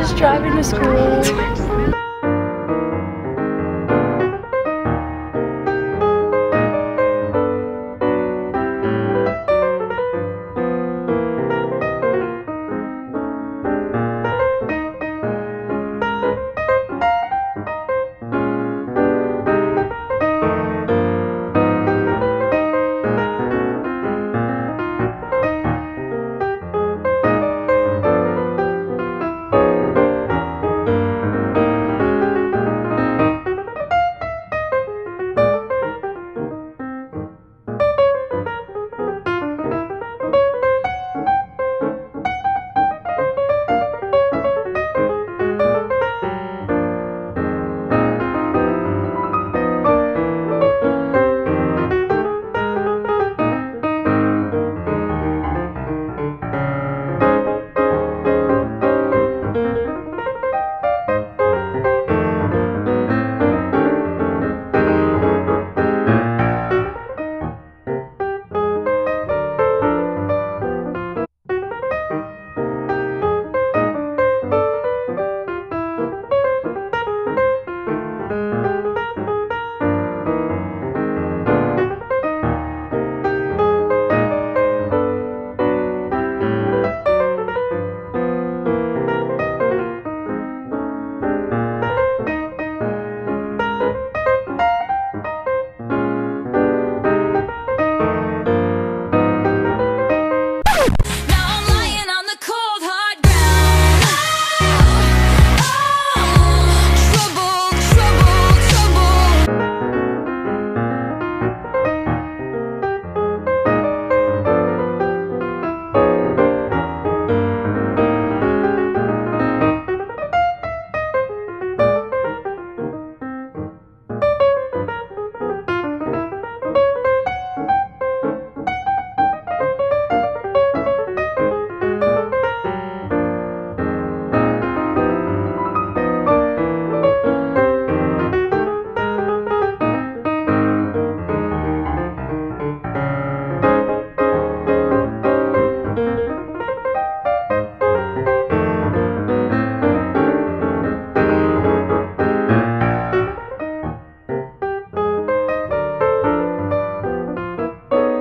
just driving to school.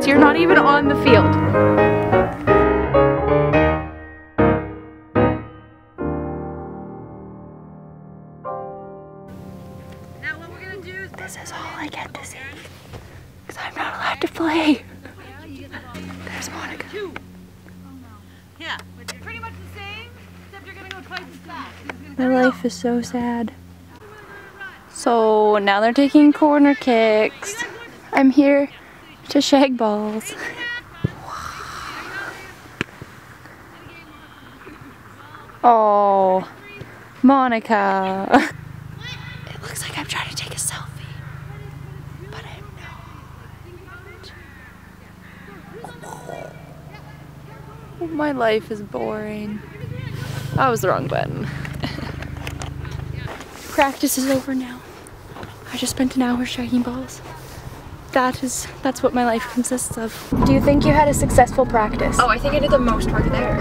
You're not even on the field. This is all I get to see. Because I'm not allowed to play. There's Monica. Yeah, pretty much the same, except you're gonna go twice as fast. My life is so sad. So now they're taking corner kicks. I'm here to shag balls. Oh, Monica. It looks like I'm trying to take a selfie, but I'm not. Oh, my life is boring. That was the wrong button. Practice is over now. I just spent an hour shagging balls. That is, that's what my life consists of. Do you think you had a successful practice? Oh, I think I did the most work there.